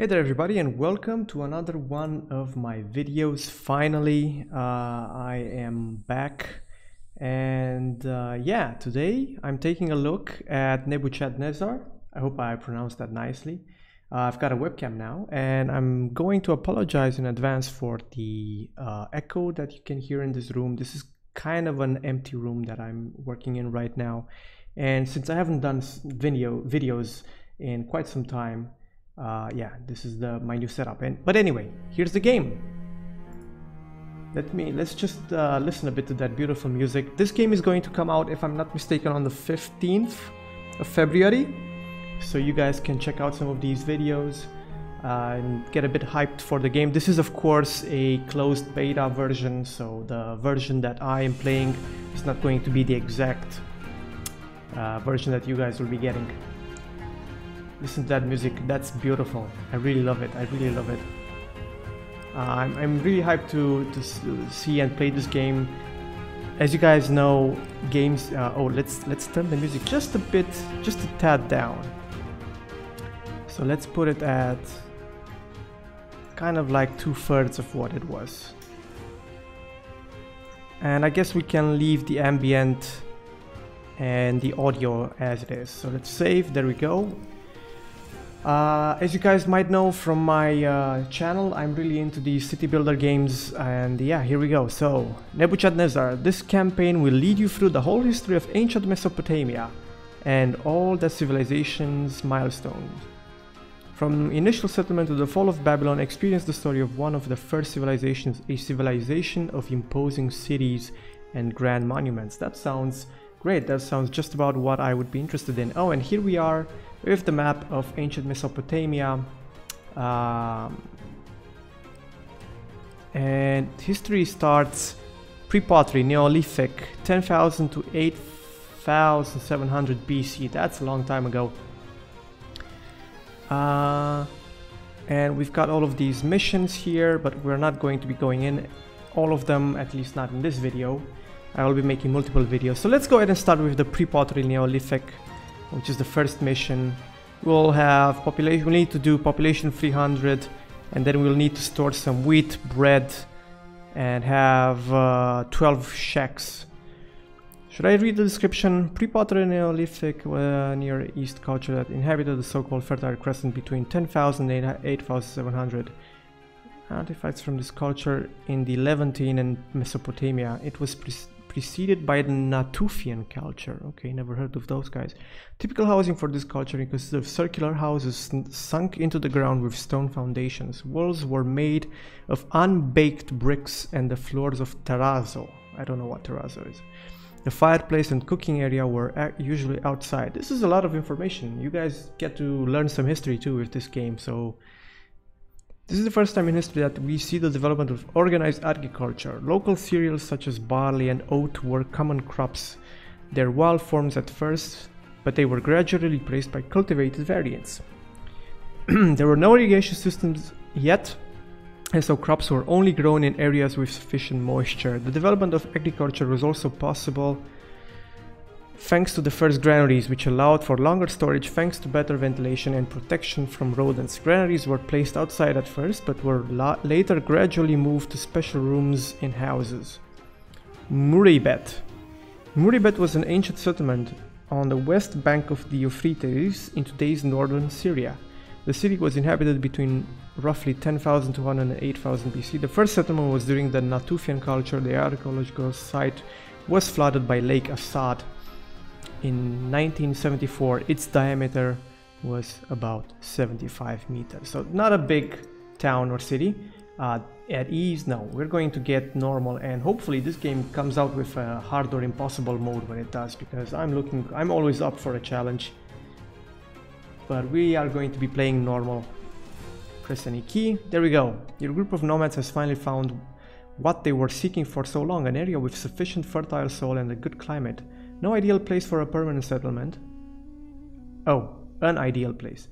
Hey there everybody and welcome to another one of my videos. Finally, uh, I am back and uh, yeah, today I'm taking a look at Nebuchadnezzar. I hope I pronounced that nicely. Uh, I've got a webcam now and I'm going to apologize in advance for the uh, echo that you can hear in this room. This is kind of an empty room that I'm working in right now. And since I haven't done video videos in quite some time, uh, yeah, this is the my new setup. And but anyway, here's the game. Let me let's just uh, listen a bit to that beautiful music. This game is going to come out, if I'm not mistaken, on the 15th of February. So you guys can check out some of these videos uh, and get a bit hyped for the game. This is of course a closed beta version, so the version that I am playing is not going to be the exact uh, version that you guys will be getting. Listen to that music, that's beautiful. I really love it, I really love it. Uh, I'm, I'm really hyped to, to see and play this game. As you guys know, games, uh, oh let's, let's turn the music just a bit, just a tad down. So let's put it at kind of like two-thirds of what it was. And I guess we can leave the ambient and the audio as it is. So let's save, there we go. Uh, as you guys might know from my uh, channel, I'm really into the city builder games and yeah, here we go. So, Nebuchadnezzar, this campaign will lead you through the whole history of ancient Mesopotamia and all the civilization's milestones. From initial settlement to the fall of Babylon, experience the story of one of the first civilizations, a civilization of imposing cities and grand monuments. That sounds great, that sounds just about what I would be interested in. Oh, and here we are with the map of ancient Mesopotamia. Um, and history starts pre-pottery, Neolithic, 10,000 to 8,700 BC. That's a long time ago. Uh, and we've got all of these missions here, but we're not going to be going in all of them, at least not in this video. I will be making multiple videos. So let's go ahead and start with the pre-pottery Neolithic, which is the first mission. We'll have population, we need to do population 300, and then we'll need to store some wheat, bread, and have uh, 12 shacks should I read the description? Pre-pottery Neolithic uh, Near East culture that inhabited the so-called Fertile Crescent between 10,000 and 8,700. Artifacts from this culture in the Levantine and Mesopotamia. It was pre preceded by the Natufian culture. Okay, never heard of those guys. Typical housing for this culture consists of circular houses sunk into the ground with stone foundations. Walls were made of unbaked bricks and the floors of terrazzo. I don't know what terrazzo is. The fireplace and cooking area were usually outside. This is a lot of information. You guys get to learn some history too with this game. So this is the first time in history that we see the development of organized agriculture. Local cereals such as barley and oat were common crops. They're wild forms at first, but they were gradually replaced by cultivated variants. there were no irrigation systems yet, and so crops were only grown in areas with sufficient moisture. The development of agriculture was also possible thanks to the first granaries which allowed for longer storage thanks to better ventilation and protection from rodents. Granaries were placed outside at first but were later gradually moved to special rooms in houses. Mureybet. Mureybet was an ancient settlement on the west bank of the Euphrates in today's northern Syria. The city was inhabited between roughly 10,000 to 108,000 BC. The first settlement was during the Natufian culture. The archaeological site was flooded by Lake Assad in 1974. Its diameter was about 75 meters. So not a big town or city. Uh, at ease, no, we're going to get normal and hopefully this game comes out with a hard or impossible mode when it does because I'm looking, I'm always up for a challenge. But we are going to be playing normal Press any key. There we go. Your group of nomads has finally found what they were seeking for so long, an area with sufficient fertile soil and a good climate. No ideal place for a permanent settlement. Oh, an ideal place.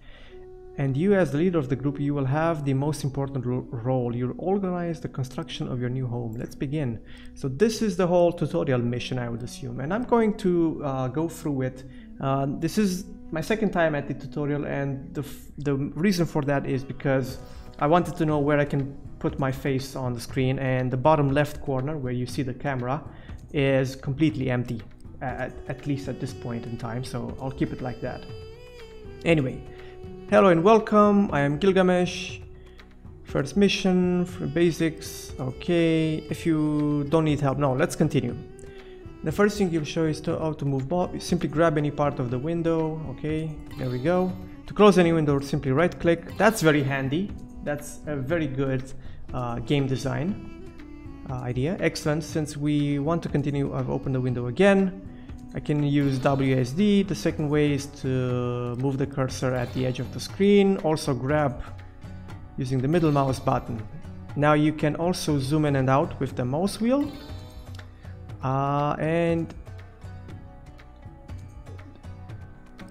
And you as the leader of the group, you will have the most important role. You'll organize the construction of your new home. Let's begin. So this is the whole tutorial mission, I would assume. And I'm going to uh, go through it Uh, this is my second time at the tutorial and the, the reason for that is because I wanted to know where I can put my face on the screen and the bottom left corner where you see the camera is completely empty at, at least at this point in time so I'll keep it like that. Anyway, hello and welcome, I am Gilgamesh. First mission for basics, okay, if you don't need help, no, let's continue. The first thing you'll show is to, how to move Bob. Simply grab any part of the window. Okay, there we go. To close any window, simply right click. That's very handy. That's a very good uh, game design uh, idea. Excellent. Since we want to continue, I've opened the window again. I can use WSD. The second way is to move the cursor at the edge of the screen. Also grab using the middle mouse button. Now you can also zoom in and out with the mouse wheel uh, and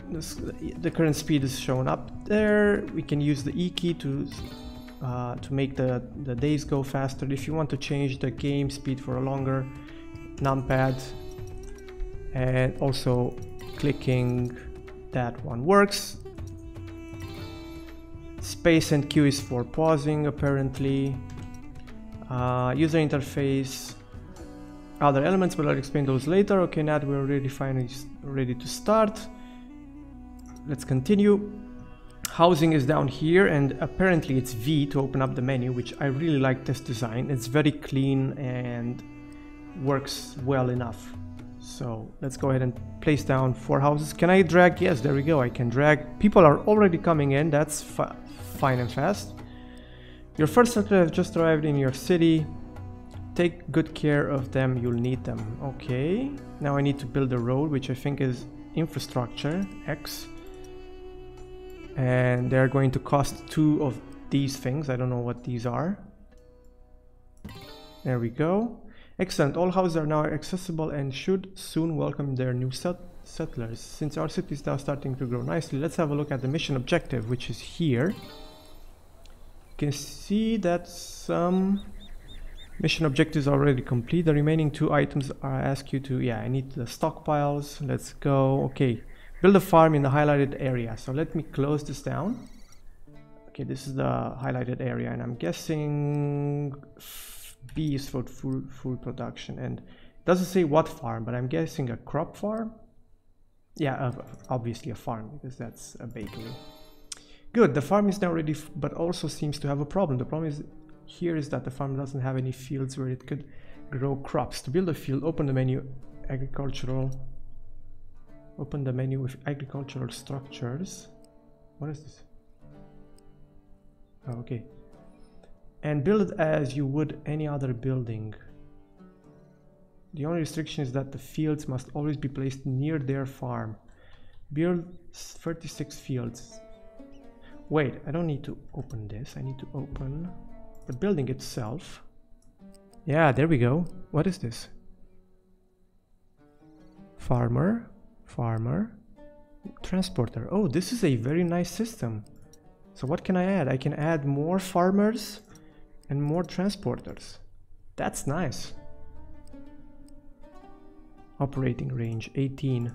this, the current speed is shown up there we can use the E key to uh, to make the, the days go faster if you want to change the game speed for a longer numpad and also clicking that one works space and Q is for pausing apparently uh, user interface other elements, but I'll explain those later. Okay, now we're already finally ready to start. Let's continue. Housing is down here and apparently it's V to open up the menu, which I really like this design. It's very clean and works well enough. So let's go ahead and place down four houses. Can I drag? Yes, there we go. I can drag. People are already coming in. That's fi fine and fast. Your first settler has just arrived in your city take good care of them, you'll need them. Okay, now I need to build a road, which I think is infrastructure, X. And they're going to cost two of these things. I don't know what these are. There we go. Excellent. All houses are now accessible and should soon welcome their new set settlers. Since our city is now starting to grow nicely, let's have a look at the mission objective, which is here. You can see that some Mission objectives are already complete. The remaining two items I ask you to, yeah, I need the stockpiles. Let's go. Okay, build a farm in the highlighted area. So let me close this down. Okay, this is the highlighted area and I'm guessing B is for food, production and it doesn't say what farm, but I'm guessing a crop farm. Yeah, uh, obviously a farm because that's a bakery. Good, the farm is now ready, but also seems to have a problem. The problem is here is that the farm doesn't have any fields where it could grow crops. To build a field, open the menu, agricultural, open the menu with agricultural structures. What is this? Oh, okay. And build it as you would any other building. The only restriction is that the fields must always be placed near their farm. Build 36 fields. Wait, I don't need to open this. I need to open the building itself. Yeah, there we go. What is this? Farmer, farmer, transporter. Oh, this is a very nice system. So what can I add? I can add more farmers and more transporters. That's nice. Operating range 18.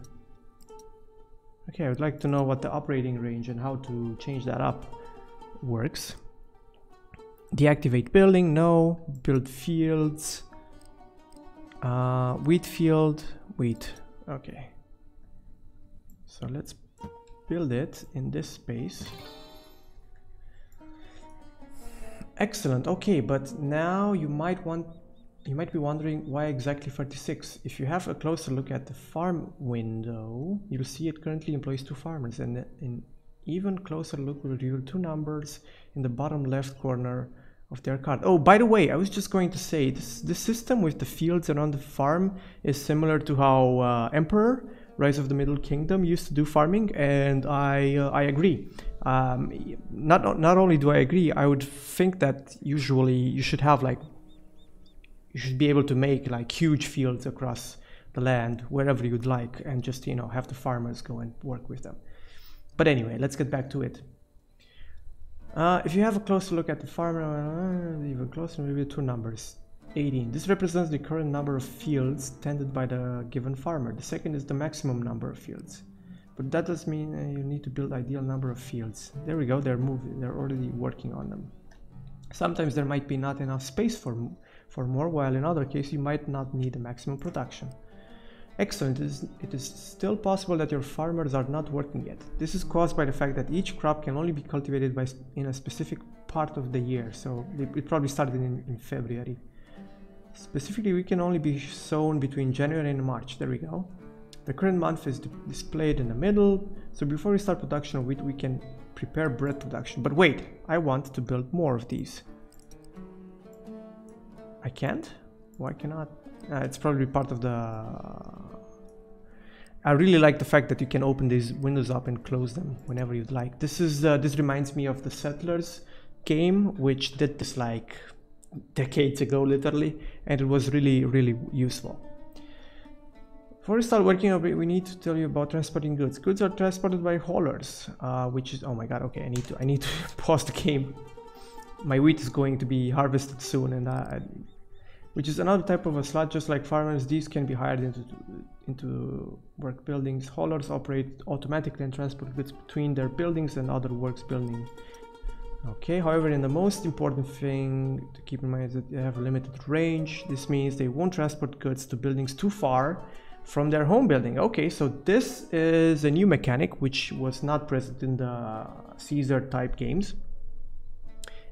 Okay, I would like to know what the operating range and how to change that up works. Deactivate building, no. Build fields. Uh, wheat field, wheat. Okay. So let's build it in this space. Excellent. Okay, but now you might want you might be wondering why exactly 36. If you have a closer look at the farm window, you'll see it currently employs two farmers and an even closer look will reveal two numbers in the bottom left corner of their card. Oh, by the way, I was just going to say this this system with the fields around the farm is similar to how uh, Emperor Rise of the Middle Kingdom used to do farming, and I uh, I agree. Um, not not only do I agree, I would think that usually you should have like you should be able to make like huge fields across the land wherever you'd like, and just you know have the farmers go and work with them. But anyway, let's get back to it. Uh, if you have a closer look at the farmer, uh, even closer, maybe two numbers. 18. This represents the current number of fields tended by the given farmer. The second is the maximum number of fields. but that does mean uh, you need to build ideal number of fields. There we go, they're moving, they're already working on them. Sometimes there might be not enough space for, for more, while in other cases you might not need a maximum production. Excellent, it is, it is still possible that your farmers are not working yet. This is caused by the fact that each crop can only be cultivated by, in a specific part of the year, so it probably started in, in February. Specifically, we can only be sown between January and March. There we go. The current month is displayed in the middle. So before we start production of wheat, we can prepare bread production. But wait, I want to build more of these. I can't? Why cannot? Uh, it's probably part of the... I really like the fact that you can open these windows up and close them whenever you'd like. This is uh, this reminds me of the Settlers game, which did this like decades ago literally and it was really really useful. Before we start working on it we need to tell you about transporting goods. Goods are transported by haulers uh, which is oh my god okay i need to i need to pause the game. My wheat is going to be harvested soon and uh, which is another type of a slot just like farmers these can be hired into into work buildings. Haulers operate automatically and transport goods between their buildings and other works buildings Okay, however, in the most important thing to keep in mind is that they have a limited range. This means they won't transport goods to buildings too far from their home building. Okay, so this is a new mechanic which was not present in the Caesar type games.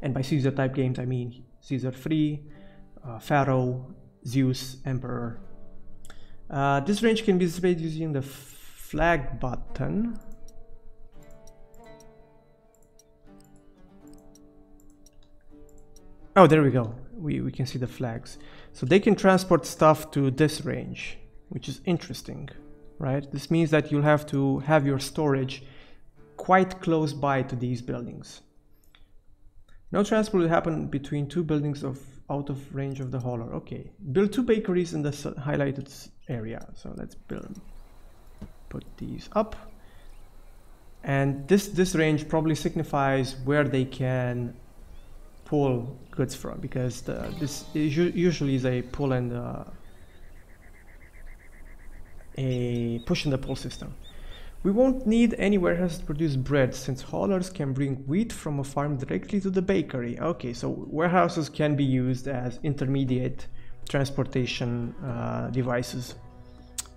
And by Caesar type games, I mean Caesar 3, uh, Pharaoh, Zeus, Emperor. Uh, this range can be displayed using the flag button Oh, there we go. We, we can see the flags. So they can transport stuff to this range, which is interesting, right? This means that you'll have to have your storage quite close by to these buildings. No transport will happen between two buildings of out of range of the hauler. Okay, build two bakeries in the highlighted area. So let's build, put these up. And this, this range probably signifies where they can pull goods from because the, this usually is a pull and uh, a push and the pull system. We won't need any warehouse to produce bread since haulers can bring wheat from a farm directly to the bakery. Okay, so warehouses can be used as intermediate transportation uh, devices.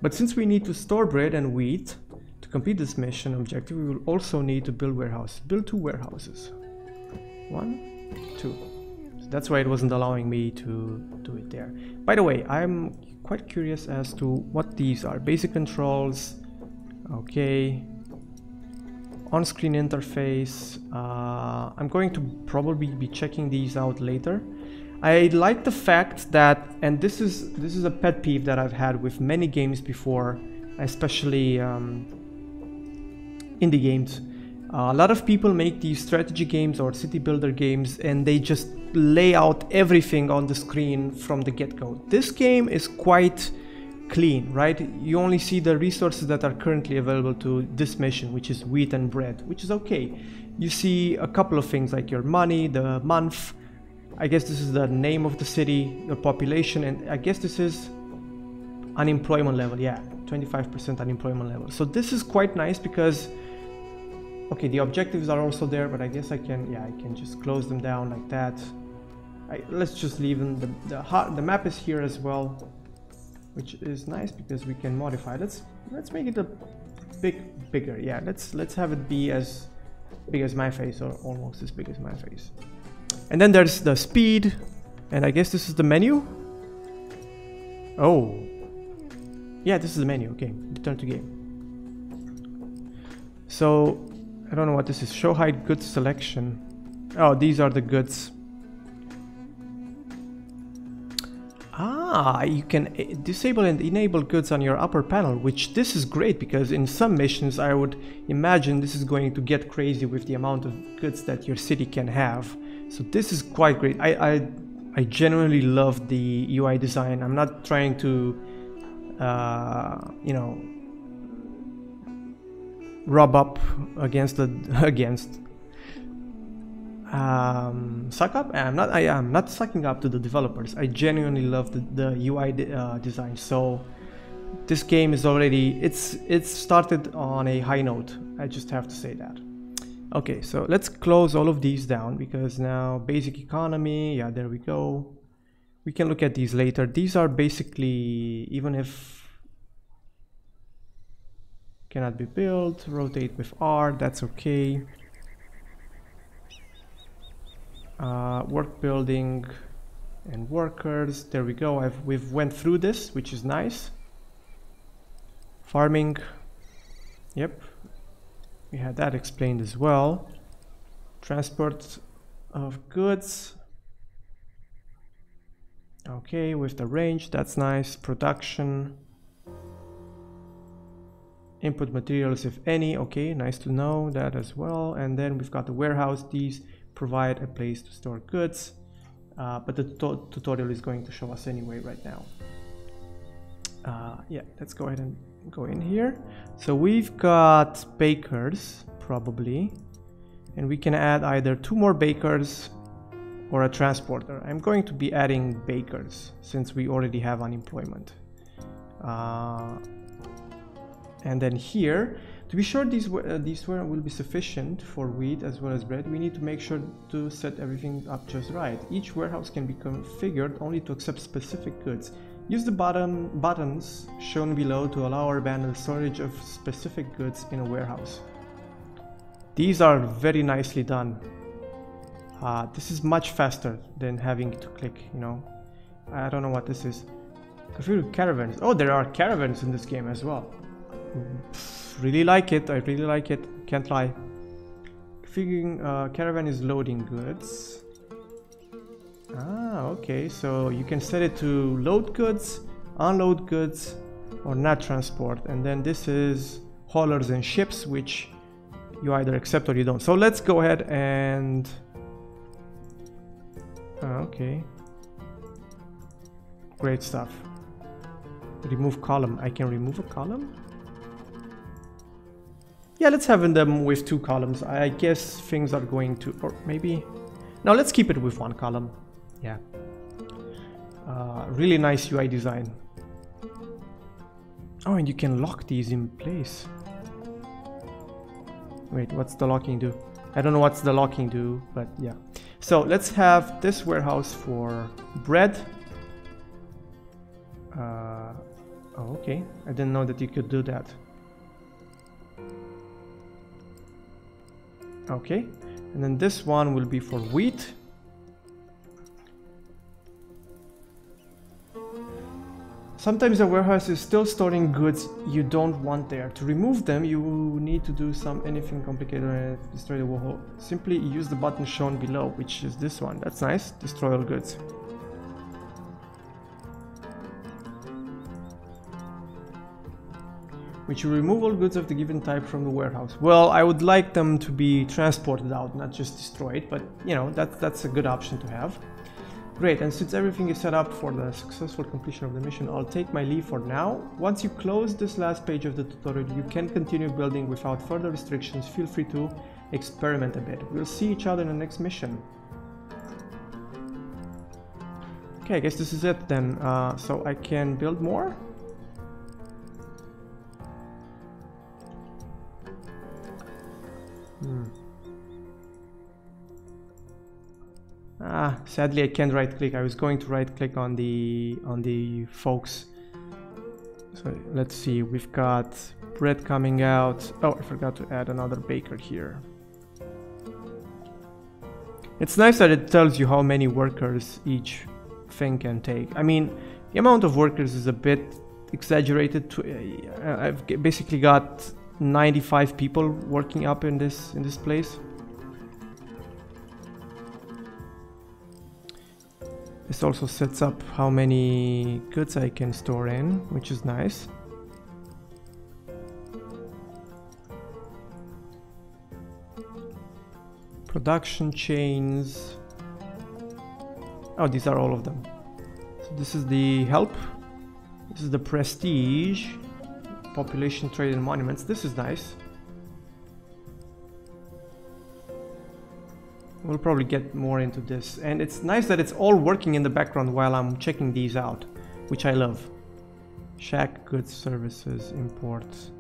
But since we need to store bread and wheat to complete this mission objective, we will also need to build warehouses. Build two warehouses. One, two. So that's why it wasn't allowing me to do it there. By the way, I'm quite curious as to what these are. Basic controls, okay. On-screen interface, uh, I'm going to probably be checking these out later. I like the fact that, and this is this is a pet peeve that I've had with many games before, especially um, indie games, uh, a lot of people make these strategy games or city builder games and they just lay out everything on the screen from the get-go. This game is quite clean, right? You only see the resources that are currently available to this mission, which is wheat and bread, which is okay. You see a couple of things like your money, the month, I guess this is the name of the city, the population, and I guess this is unemployment level, yeah, 25% unemployment level. So this is quite nice because Okay, the objectives are also there, but I guess I can, yeah, I can just close them down like that. I, let's just leave them. The, the, the map is here as well, which is nice because we can modify. Let's let's make it a bit bigger. Yeah, let's let's have it be as big as my face or almost as big as my face. And then there's the speed, and I guess this is the menu. Oh, yeah, this is the menu. Okay, return to game. So I don't know what this is. Show hide goods selection. Oh, these are the goods. Ah, you can eh, disable and enable goods on your upper panel, which this is great because in some missions I would imagine this is going to get crazy with the amount of goods that your city can have. So this is quite great. I, I, I genuinely love the UI design. I'm not trying to, uh, you know, rub up against the against um, suck up. I'm not. I am not sucking up to the developers. I genuinely love the, the UI de uh, design. So this game is already it's it's started on a high note i just have to say that okay so let's close all of these down because now basic economy yeah there we go we can look at these later these are basically even if cannot be built rotate with r that's okay. Uh, work building and workers there we go I've, we've went through this which is nice. Farming yep we had that explained as well. Transport of goods. Okay with the range that's nice. Production input materials if any. Okay nice to know that as well. And then we've got the warehouse. These provide a place to store goods. Uh, but the tutorial is going to show us anyway right now. Uh, yeah let's go ahead and go in here. So we've got bakers probably. And we can add either two more bakers or a transporter. I'm going to be adding bakers since we already have unemployment. Uh, and then here to be sure these, uh, these will be sufficient for wheat as well as bread, we need to make sure to set everything up just right. Each warehouse can be configured only to accept specific goods. Use the bottom buttons shown below to allow or abandon storage of specific goods in a warehouse. These are very nicely done. Uh, this is much faster than having to click, you know. I don't know what this is. Configure caravans. Oh, there are caravans in this game as well really like it. I really like it. Can't lie. Figuring uh, caravan is loading goods. Ah, okay. So you can set it to load goods, unload goods, or not transport. And then this is haulers and ships, which you either accept or you don't. So let's go ahead and... Ah, okay. Great stuff. Remove column. I can remove a column? Yeah, let's have them with two columns. I guess things are going to, or maybe, no, let's keep it with one column. Yeah. Uh, really nice UI design. Oh, and you can lock these in place. Wait, what's the locking do? I don't know what's the locking do, but yeah. So let's have this warehouse for bread. Uh, oh, okay. I didn't know that you could do that. Okay, and then this one will be for wheat. Sometimes a warehouse is still storing goods you don't want there. To remove them, you need to do some anything complicated and destroy the wall. Simply use the button shown below, which is this one. That's nice. Destroy all goods. Which remove all goods of the given type from the warehouse. Well, I would like them to be transported out, not just destroyed, but you know, that, that's a good option to have. Great, and since everything is set up for the successful completion of the mission, I'll take my leave for now. Once you close this last page of the tutorial, you can continue building without further restrictions. Feel free to experiment a bit. We'll see each other in the next mission. Okay, I guess this is it then. Uh, so I can build more? Hmm. Ah, sadly I can't right click. I was going to right click on the on the folks. So let's see, we've got bread coming out. Oh, I forgot to add another baker here. It's nice that it tells you how many workers each thing can take. I mean, the amount of workers is a bit exaggerated. To, uh, I've basically got 95 people working up in this in this place. This also sets up how many goods I can store in, which is nice. Production chains. Oh, these are all of them. So this is the help. This is the prestige population, trade, and monuments. This is nice. We'll probably get more into this. And it's nice that it's all working in the background while I'm checking these out, which I love. check goods services imports,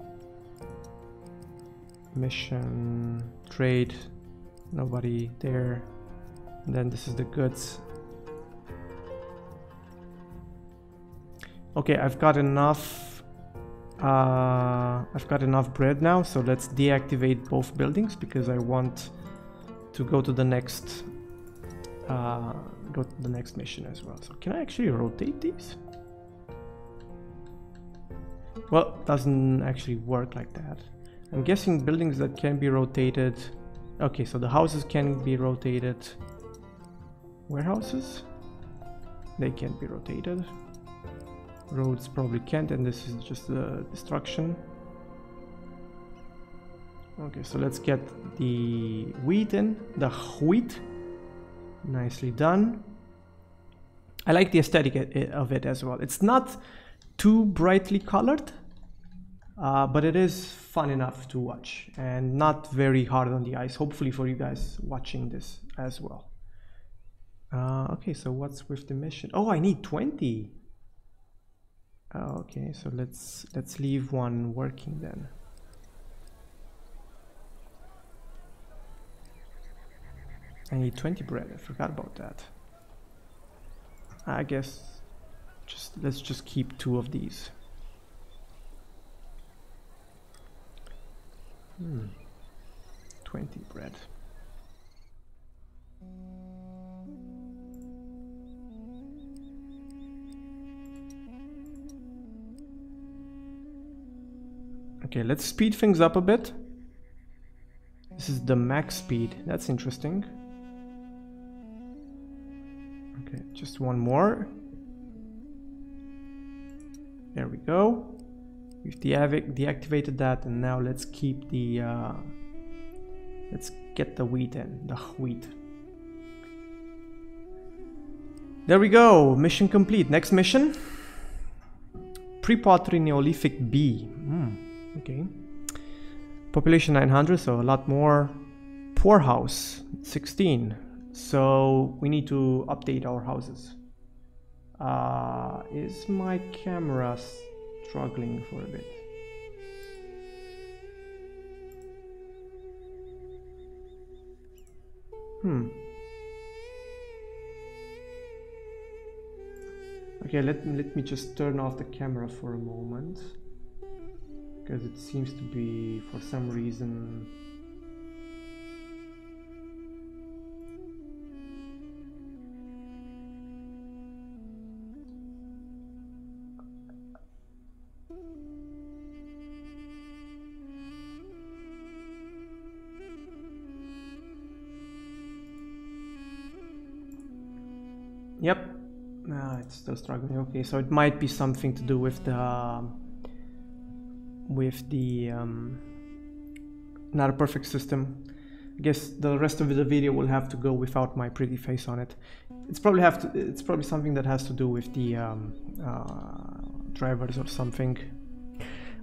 mission trade nobody there and then this is the goods okay I've got enough uh, I've got enough bread now so let's deactivate both buildings because I want to go to the next uh, go to the next mission as well so can I actually rotate these well, doesn't actually work like that. I'm guessing buildings that can be rotated. Okay, so the houses can be rotated. Warehouses? They can't be rotated. Roads probably can't, and this is just the destruction. Okay, so let's get the wheat in. The wheat. Nicely done. I like the aesthetic of it as well. It's not too brightly colored, uh, but it is fun enough to watch and not very hard on the eyes hopefully for you guys watching this as well uh, okay so what's with the mission oh I need 20 uh, okay so let's let's leave one working then I need 20 bread I forgot about that I guess just let's just keep two of these Hmm. 20 bread. Okay, let's speed things up a bit. This is the max speed. That's interesting. Okay, just one more. There we go. We've deactivated that and now let's keep the, uh, let's get the wheat in, the wheat. There we go, mission complete. Next mission. Pre-pottery Neolithic B. okay. Population 900, so a lot more. Poorhouse 16. So we need to update our houses. Uh, is my camera struggling for a bit. Hmm. Okay, let, let me just turn off the camera for a moment. Because it seems to be, for some reason, Yep. Ah, it's still struggling. Okay, so it might be something to do with the um, with the um, not a perfect system. I guess the rest of the video will have to go without my pretty face on it. It's probably have to. It's probably something that has to do with the um, uh, drivers or something.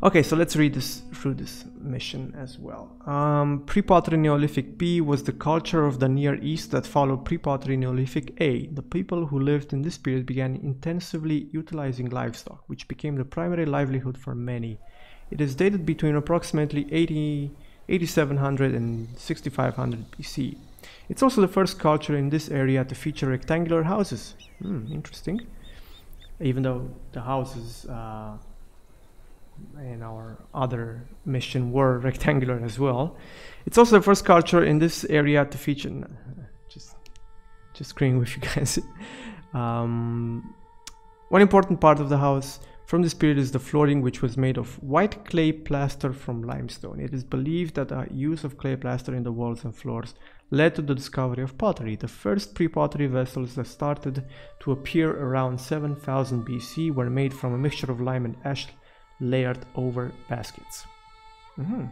Okay, so let's read this through this mission as well. Um, Pre-pottery Neolithic B was the culture of the Near East that followed Pre-pottery Neolithic A. The people who lived in this period began intensively utilizing livestock, which became the primary livelihood for many. It is dated between approximately 80, 8700 and 6500 BC. It's also the first culture in this area to feature rectangular houses. Hmm, interesting. Even though the houses uh, in our other mission were rectangular as well. It's also the first culture in this area to feature, just, just screen with you guys. um, one important part of the house from this period is the flooring which was made of white clay plaster from limestone. It is believed that the use of clay plaster in the walls and floors led to the discovery of pottery. The first pre-pottery vessels that started to appear around 7000 BC were made from a mixture of lime and ash layered over baskets. Mm -hmm.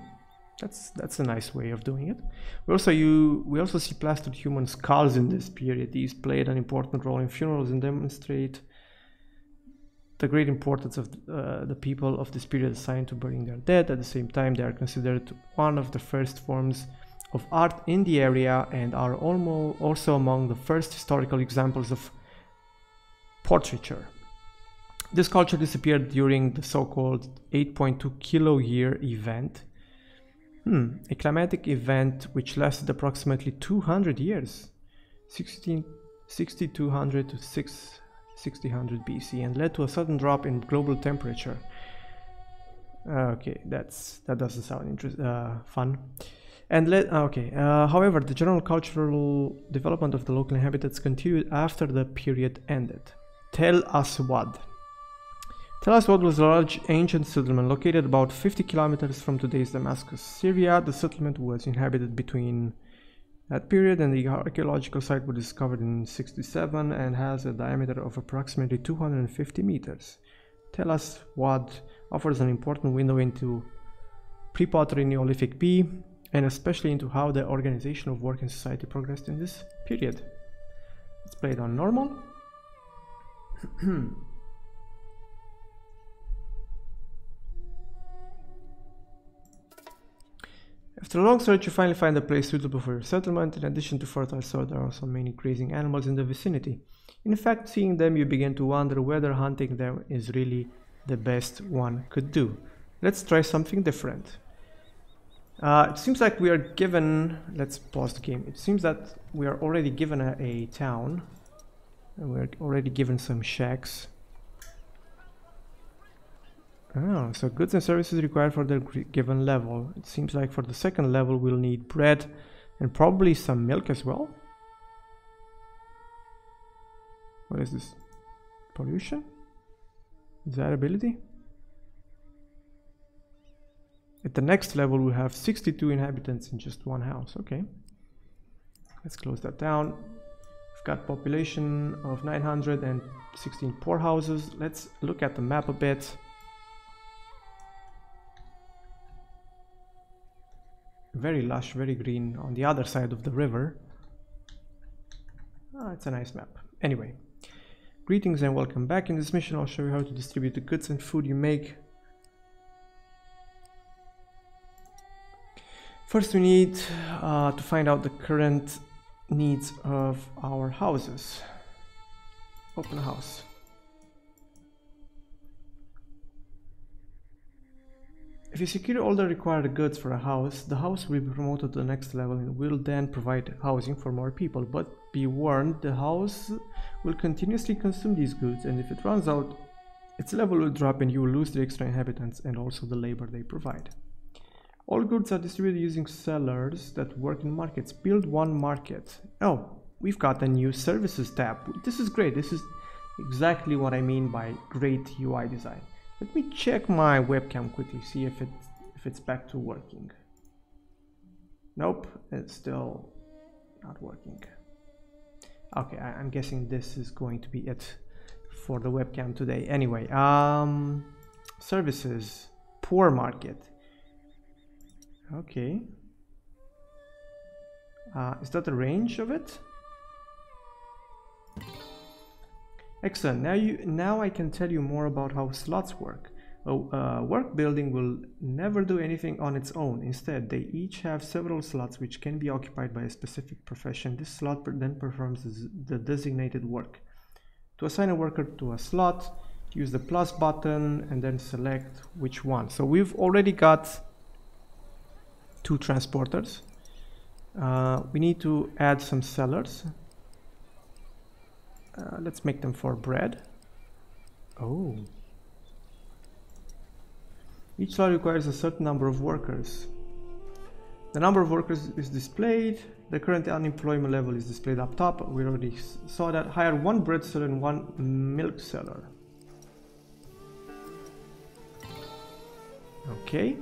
That's that's a nice way of doing it. We also you we also see plastered human skulls in this period. These played an important role in funerals and demonstrate the great importance of uh, the people of this period assigned to burying their dead. At the same time, they are considered one of the first forms of art in the area and are almost also among the first historical examples of portraiture. This culture disappeared during the so-called 8.2 kilo year event. Hmm, a climatic event which lasted approximately 200 years, 16, 6200 to 6, 6000 BC, and led to a sudden drop in global temperature. Okay, that's that doesn't sound interest, uh, fun. And let okay. Uh, however, the general cultural development of the local inhabitants continued after the period ended. Tel Aswad. Tel Aswad was a large ancient settlement located about 50 kilometers from today's Damascus, Syria. The settlement was inhabited between that period and the archaeological site was discovered in 67 and has a diameter of approximately 250 meters. Tell us what offers an important window into pre-pottery Neolithic B and especially into how the organization of work in society progressed in this period. Let's play it on normal. After a long search, you finally find a place suitable for your settlement. In addition to fertile soil, there are also many grazing animals in the vicinity. In fact, seeing them, you begin to wonder whether hunting them is really the best one could do. Let's try something different. Uh, it seems like we are given, let's pause the game. It seems that we are already given a, a town. And we're already given some shacks. Oh, so goods and services required for the given level. It seems like for the second level we'll need bread and probably some milk as well. What is this? Pollution? Desirability? At the next level we have 62 inhabitants in just one house. Okay. Let's close that down. We've got population of 916 poor houses. Let's look at the map a bit. Very lush, very green on the other side of the river. Ah, it's a nice map. Anyway, greetings and welcome back. In this mission I'll show you how to distribute the goods and food you make. First we need uh, to find out the current needs of our houses. Open house. If you secure all the required goods for a house, the house will be promoted to the next level and will then provide housing for more people. But be warned, the house will continuously consume these goods and if it runs out, its level will drop and you will lose the extra inhabitants and also the labor they provide. All goods are distributed using sellers that work in markets. Build one market. Oh, we've got a new services tab. This is great. This is exactly what I mean by great UI design. Let me check my webcam quickly, see if it if it's back to working. Nope, it's still not working. Okay, I, am guessing this is going to be it for the webcam today. Anyway, um, services, poor market. Okay. Uh, is that the range of it? Excellent. Now you now I can tell you more about how slots work. A work building will never do anything on its own. Instead, they each have several slots which can be occupied by a specific profession. This slot then performs the designated work. To assign a worker to a slot, use the plus button and then select which one. So we've already got two transporters. Uh, we need to add some sellers. Uh, let's make them for bread. Oh. Each slot requires a certain number of workers. The number of workers is displayed. The current unemployment level is displayed up top. We already saw that. Hire one bread seller and one milk seller. Okay.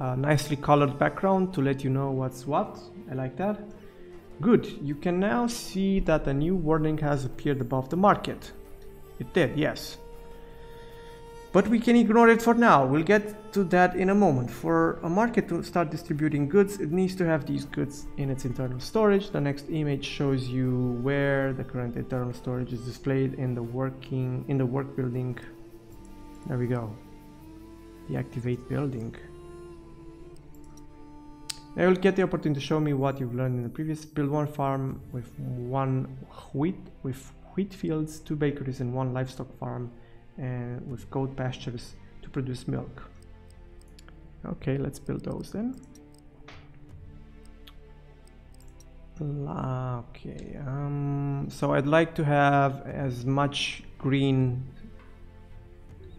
Uh, nicely colored background to let you know what's what. I like that. Good, you can now see that a new warning has appeared above the market. It did, yes. But we can ignore it for now, we'll get to that in a moment. For a market to start distributing goods, it needs to have these goods in its internal storage. The next image shows you where the current internal storage is displayed in the working in the work building. There we go. The activate building. Now you'll get the opportunity to show me what you've learned in the previous. Build one farm with one wheat with wheat fields, two bakeries, and one livestock farm and with goat pastures to produce milk. Okay, let's build those then. Okay, um, so I'd like to have as much green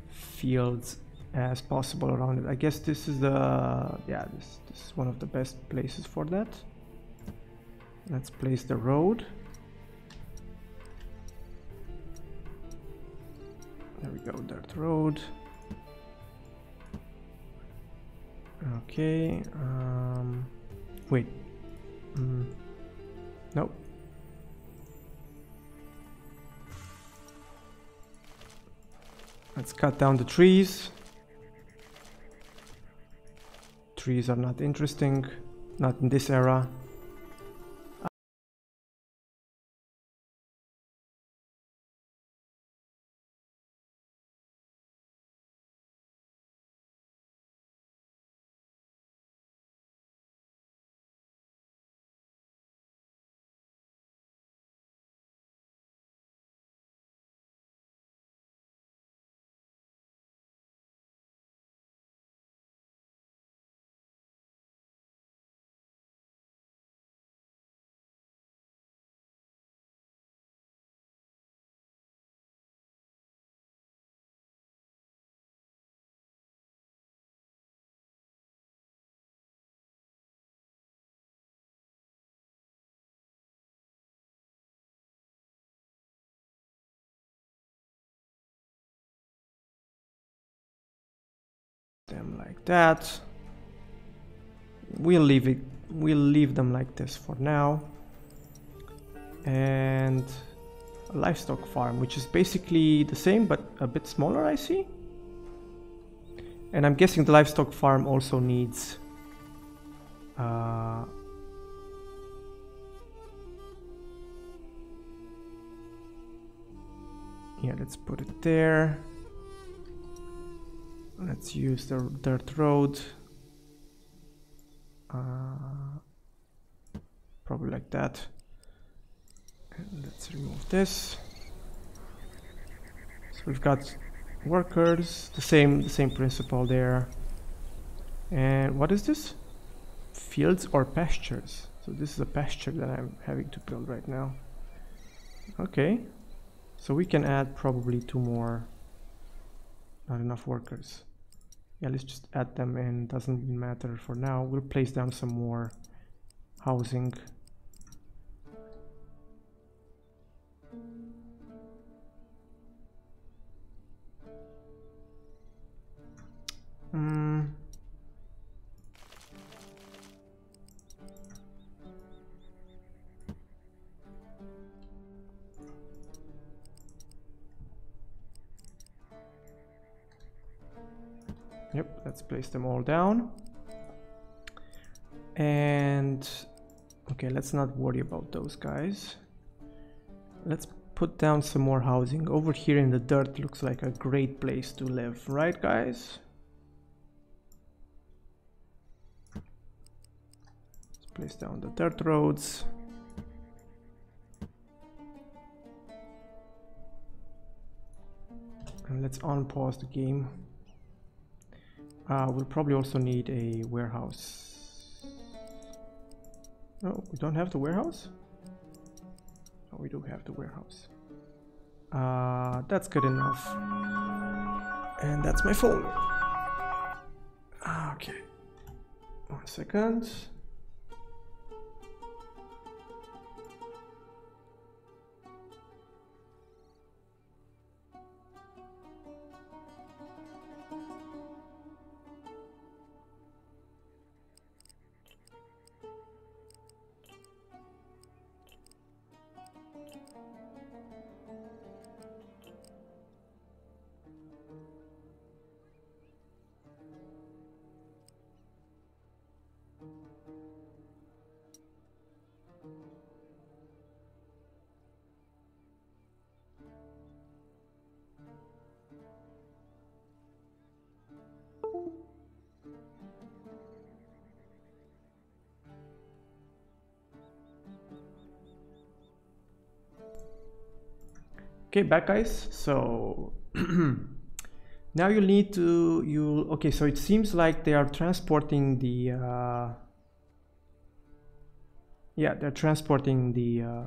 fields as possible around it. I guess this is the, yeah, this, this is one of the best places for that. Let's place the road. There we go, dirt road. Okay, um, wait. Mm. Nope. Let's cut down the trees. Trees are not interesting, not in this era. Them like that. We'll leave it we'll leave them like this for now. And a livestock farm which is basically the same but a bit smaller I see. And I'm guessing the livestock farm also needs uh, yeah let's put it there Let's use the dirt road. Uh, probably like that. And let's remove this. So we've got workers, the same the same principle there. And what is this? Fields or pastures. So this is a pasture that I'm having to build right now. Okay. So we can add probably two more not enough workers yeah let's just add them in doesn't matter for now we'll place down some more housing mm. Yep, let's place them all down. And okay, let's not worry about those guys. Let's put down some more housing. Over here in the dirt looks like a great place to live, right guys? Let's place down the dirt roads. And let's unpause the game. Uh, we'll probably also need a warehouse. No, we don't have the warehouse? Oh, we do have the warehouse. Uh, that's good enough. And that's my phone. Ah, okay. One second. Okay, back guys. So now you'll need to you okay so it seems like they are transporting the uh, yeah they're transporting the uh,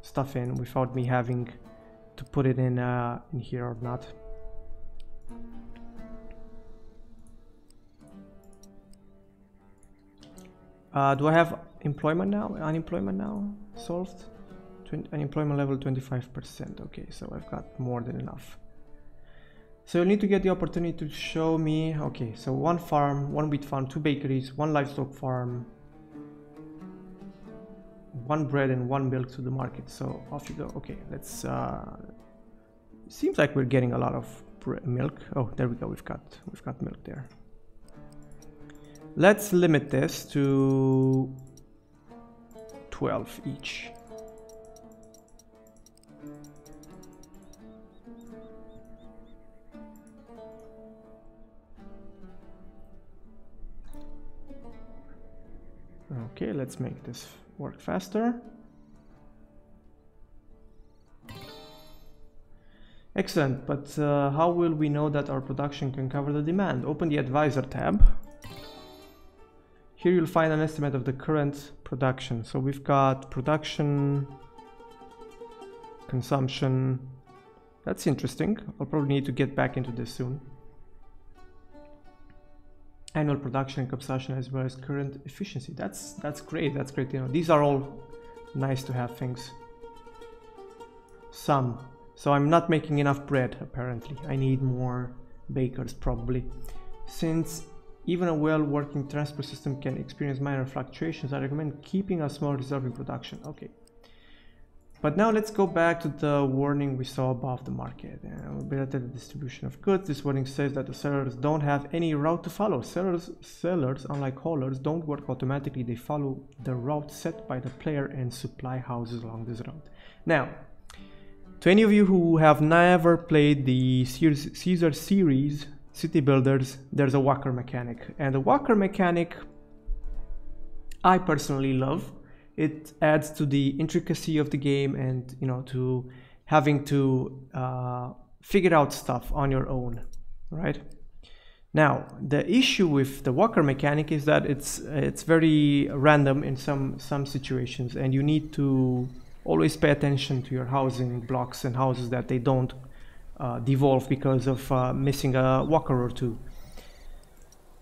stuff in without me having to put it in uh, in here or not. Uh, do I have employment now? Unemployment now? Solved unemployment level 25% okay so I've got more than enough. So you need to get the opportunity to show me okay so one farm one wheat farm two bakeries one livestock farm one bread and one milk to the market. So off you go. Okay let's uh seems like we're getting a lot of milk. Oh there we go. We've got we've got milk there. Let's limit this to 12 each okay let's make this work faster. Excellent, but uh, how will we know that our production can cover the demand? Open the advisor tab. Here you'll find an estimate of the current production. So we've got production, consumption. That's interesting. I'll probably need to get back into this soon annual production and consumption as well as current efficiency. That's that's great. That's great. You know, these are all nice to have things. Some. So I'm not making enough bread apparently. I need more bakers probably. Since even a well-working transport system can experience minor fluctuations, I recommend keeping a small reserve in production. Okay. But now let's go back to the warning we saw above the market. Uh, better the distribution of goods. This warning says that the sellers don't have any route to follow. Sellers, sellers, unlike haulers, don't work automatically. They follow the route set by the player and supply houses along this route. Now, to any of you who have never played the Caesar series, City Builders, there's a walker mechanic. And the walker mechanic I personally love it adds to the intricacy of the game and you know to having to uh, figure out stuff on your own right? Now the issue with the walker mechanic is that it's it's very random in some some situations and you need to always pay attention to your housing blocks and houses that they don't uh, devolve because of uh, missing a walker or two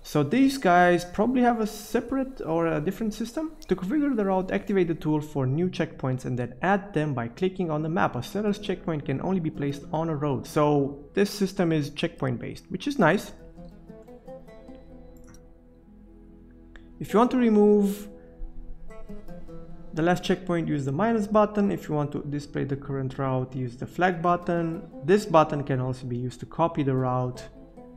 so these guys probably have a separate or a different system. To configure the route, activate the tool for new checkpoints and then add them by clicking on the map. A seller's checkpoint can only be placed on a road. So this system is checkpoint based, which is nice. If you want to remove the last checkpoint, use the minus button. If you want to display the current route, use the flag button. This button can also be used to copy the route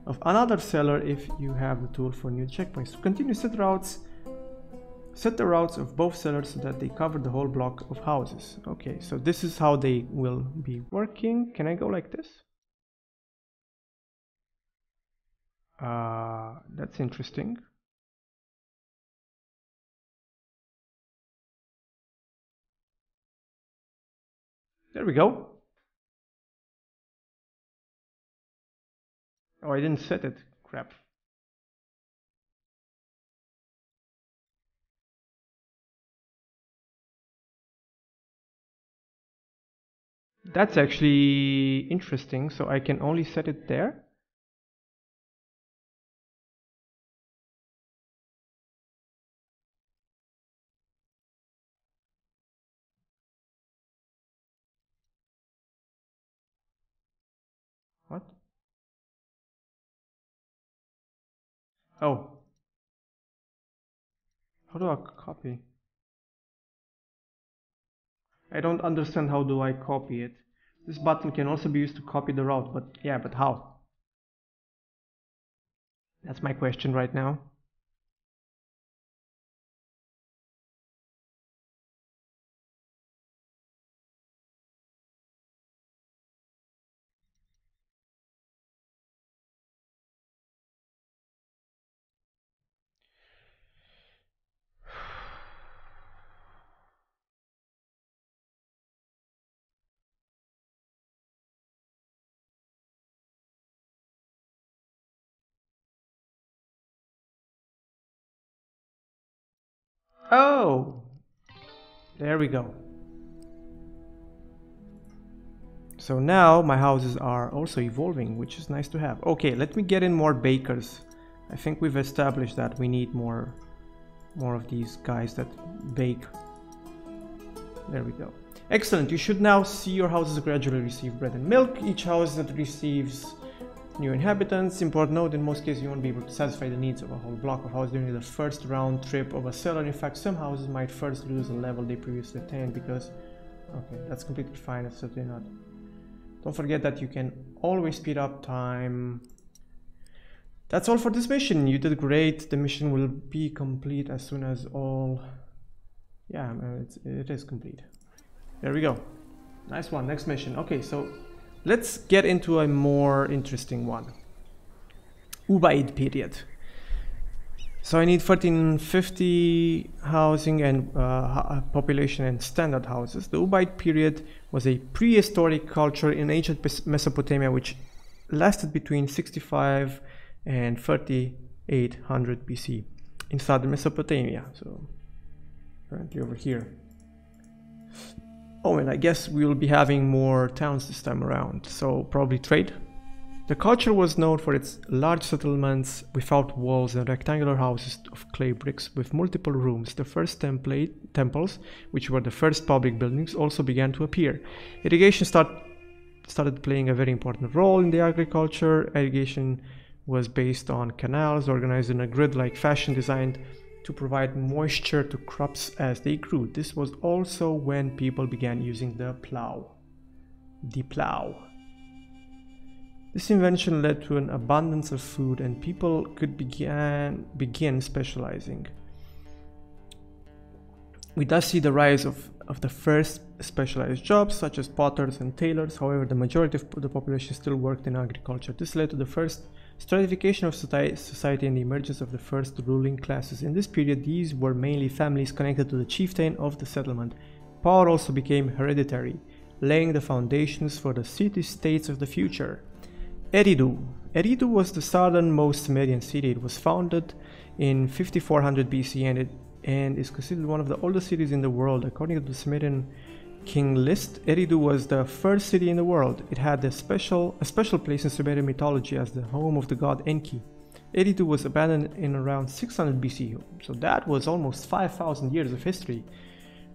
of another seller if you have the tool for new checkpoints. To continue set routes, set the routes of both sellers so that they cover the whole block of houses. Okay, so this is how they will be working. Can I go like this? Uh, that's interesting. There we go. Oh, I didn't set it. Crap. That's actually interesting. So I can only set it there. Oh. How do I copy? I don't understand how do I copy it. This button can also be used to copy the route, but yeah, but how? That's my question right now. Oh! There we go. So now my houses are also evolving, which is nice to have. Okay, let me get in more bakers. I think we've established that we need more, more of these guys that bake. There we go. Excellent, you should now see your houses gradually receive bread and milk. Each house that receives new inhabitants. Important note, in most cases you won't be able to satisfy the needs of a whole block of houses during the first round trip of a seller. In fact, some houses might first lose a level they previously attained because... Okay, that's completely fine, that's certainly not. Don't forget that you can always speed up time. That's all for this mission. You did great. The mission will be complete as soon as all... Yeah, it's, it is complete. There we go. Nice one. Next mission. Okay, so let's get into a more interesting one. Ubaid period. So I need 1450 housing and uh, population and standard houses. The Ubaid period was a prehistoric culture in ancient Mesopotamia which lasted between 65 and 3800 BC in southern Mesopotamia. So currently over here. Oh, and I guess we will be having more towns this time around, so probably trade. The culture was known for its large settlements without walls and rectangular houses of clay bricks with multiple rooms. The first template, temples, which were the first public buildings, also began to appear. Irrigation start, started playing a very important role in the agriculture. Irrigation was based on canals organized in a grid-like fashion designed to provide moisture to crops as they grew. This was also when people began using the plow. The plow. This invention led to an abundance of food and people could begin, begin specializing. We thus see the rise of, of the first specialized jobs such as potters and tailors. However, the majority of the population still worked in agriculture. This led to the first Stratification of society and the emergence of the first ruling classes. In this period, these were mainly families connected to the chieftain of the settlement. Power also became hereditary, laying the foundations for the city-states of the future. Eridu. Eridu was the southernmost Sumerian city. It was founded in 5400 BC and it and is considered one of the oldest cities in the world. According to the Sumerian king list, Eridu was the first city in the world. It had a special, a special place in Sumerian mythology as the home of the god Enki. Eridu was abandoned in around 600 BC, so that was almost 5,000 years of history.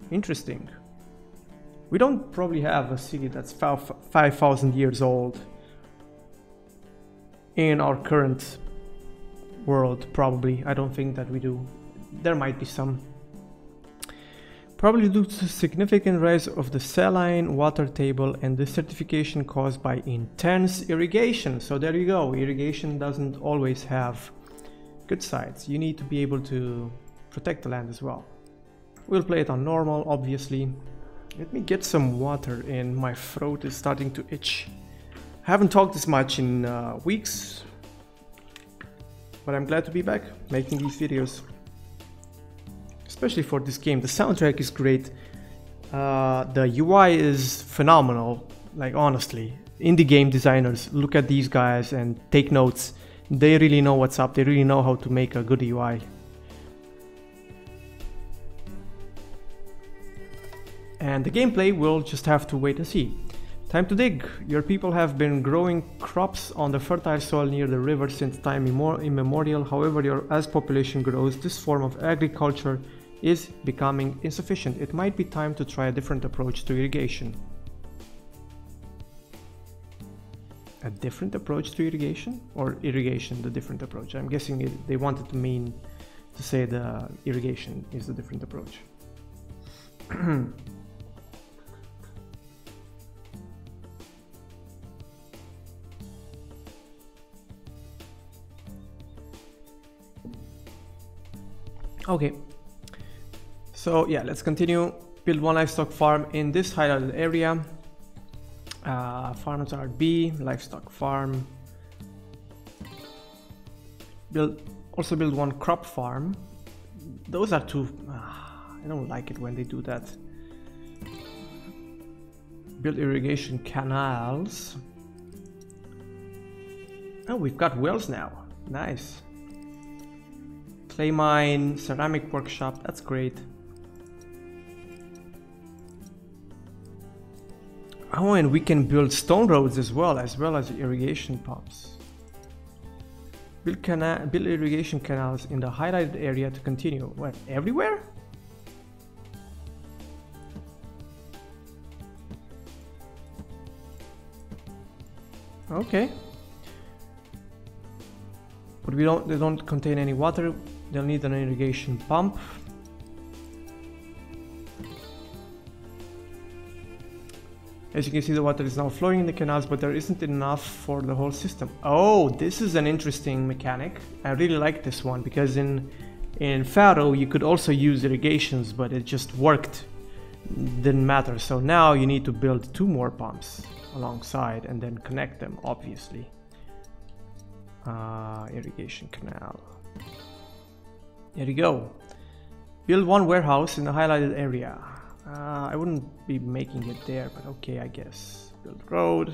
Interesting. We don't probably have a city that's 5,000 years old in our current world, probably. I don't think that we do. There might be some probably due to significant rise of the saline water table and desertification caused by intense irrigation. So there you go, irrigation doesn't always have good sides. You need to be able to protect the land as well. We'll play it on normal, obviously. Let me get some water in, my throat is starting to itch. I haven't talked this much in uh, weeks, but I'm glad to be back making these videos especially for this game. The soundtrack is great. Uh, the UI is phenomenal, like honestly. Indie game designers, look at these guys and take notes. They really know what's up, they really know how to make a good UI. And the gameplay, we'll just have to wait and see. Time to dig. Your people have been growing crops on the fertile soil near the river since time immemorial. However, your, as population grows, this form of agriculture is becoming insufficient. It might be time to try a different approach to irrigation. A different approach to irrigation? Or irrigation, the different approach? I'm guessing it, they wanted to mean to say the irrigation is the different approach. okay, so yeah, let's continue. Build one livestock farm in this highlighted area. Uh, farms are B, livestock farm. Build also build one crop farm. Those are two. Uh, I don't like it when they do that. Build irrigation canals. Oh, we've got wells now. Nice. Clay mine, ceramic workshop, that's great. Oh, and we can build stone roads as well, as well as irrigation pumps. Build, cana build irrigation canals in the highlighted area to continue. What, everywhere? Okay. But we don't, they don't contain any water. They'll need an irrigation pump. As you can see, the water is now flowing in the canals, but there isn't enough for the whole system. Oh, this is an interesting mechanic. I really like this one because in in Pharaoh you could also use irrigations, but it just worked. Didn't matter. So now you need to build two more pumps alongside and then connect them, obviously. Uh, irrigation canal. There you go. Build one warehouse in the highlighted area. Uh, I wouldn't be making it there, but okay, I guess. Build road.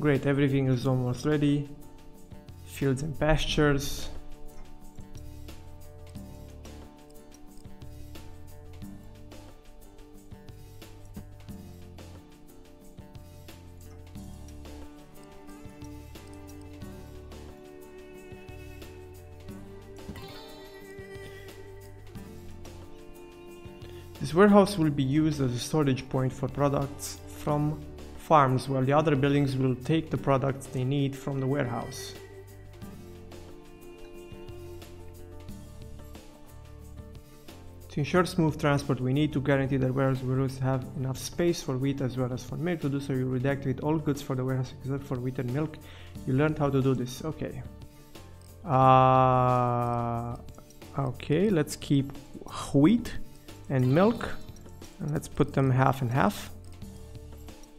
Great, everything is almost ready. Fields and pastures. Warehouse will be used as a storage point for products from farms while the other buildings will take the products they need from the warehouse. To ensure smooth transport, we need to guarantee that warehouse will have enough space for wheat as well as for milk. To do so, you redeactivate all goods for the warehouse except for wheat and milk. You learned how to do this. Okay. Uh, okay, let's keep wheat and milk. And let's put them half and half.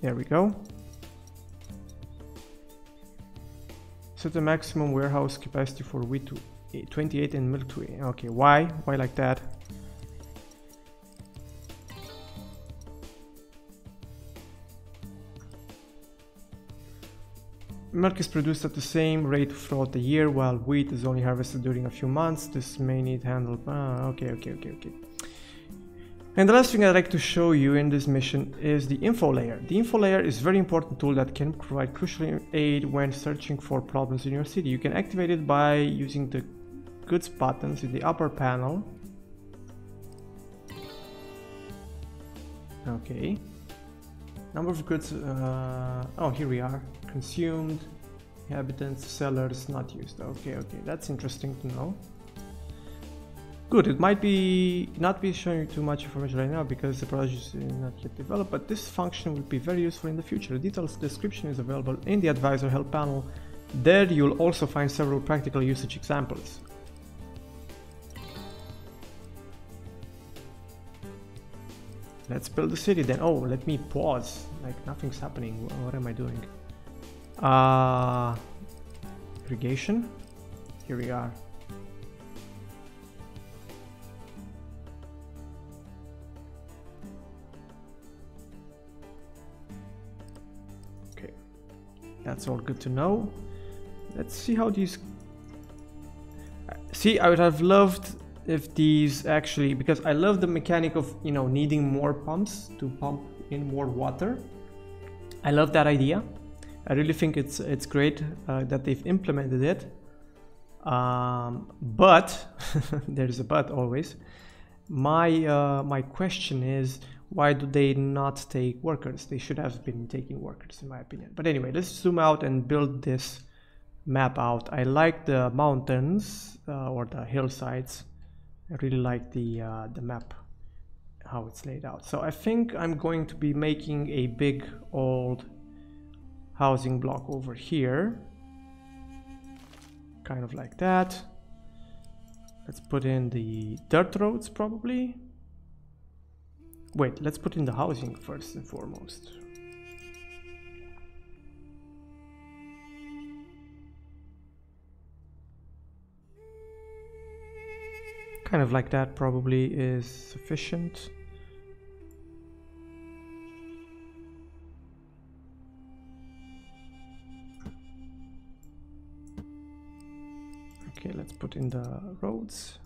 There we go. Set the maximum warehouse capacity for wheat to 28 and milk to 8. Okay, why? Why like that? Milk is produced at the same rate throughout the year, while wheat is only harvested during a few months. This may need handled. Ah, okay, okay, okay, okay. And the last thing I'd like to show you in this mission is the info layer. The info layer is a very important tool that can provide crucial aid when searching for problems in your city. You can activate it by using the goods buttons in the upper panel. Okay. Number of goods, uh, oh here we are, consumed, inhabitants, sellers, not used. Okay, okay, that's interesting to know. Good, it might be not be showing you too much information right now because the project is not yet developed, but this function will be very useful in the future. The detailed description is available in the advisor help panel. There you'll also find several practical usage examples. Let's build the city then. Oh, let me pause. Like nothing's happening. What am I doing? Uh, irrigation. Here we are. That's all good to know. Let's see how these... See, I would have loved if these actually... Because I love the mechanic of, you know, needing more pumps to pump in more water. I love that idea. I really think it's it's great uh, that they've implemented it. Um, but, there's a but always. My, uh, my question is, why do they not take workers? They should have been taking workers, in my opinion. But anyway, let's zoom out and build this map out. I like the mountains uh, or the hillsides. I really like the uh, the map, how it's laid out. So I think I'm going to be making a big old housing block over here. Kind of like that. Let's put in the dirt roads probably. Wait, let's put in the housing first and foremost. Kind of like that probably is sufficient. Okay, let's put in the roads.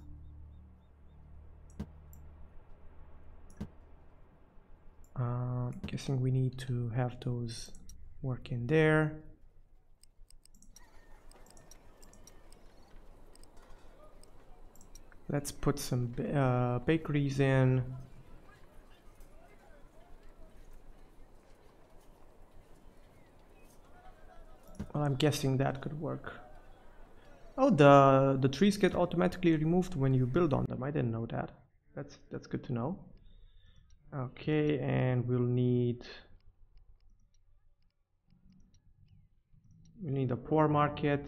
Guessing we need to have those work in there. Let's put some uh, bakeries in. Well, I'm guessing that could work. Oh, the the trees get automatically removed when you build on them. I didn't know that. That's that's good to know. Okay, and we'll need we need a poor market.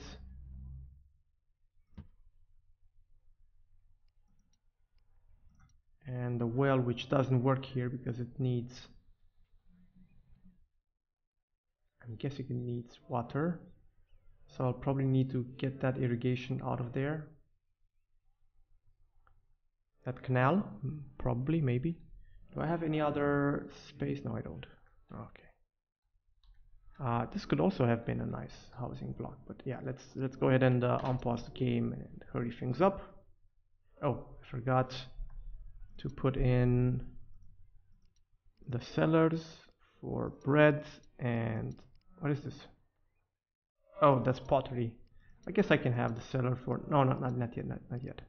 And the well which doesn't work here because it needs I'm guessing it needs water. So I'll probably need to get that irrigation out of there. That canal, hmm, probably, maybe. Do I have any other space? No, I don't. Okay. Uh, this could also have been a nice housing block, but yeah, let's let's go ahead and uh, unpause the game and hurry things up. Oh, I forgot to put in the sellers for bread and what is this? Oh, that's pottery. I guess I can have the seller for no, not not not yet, not, not yet.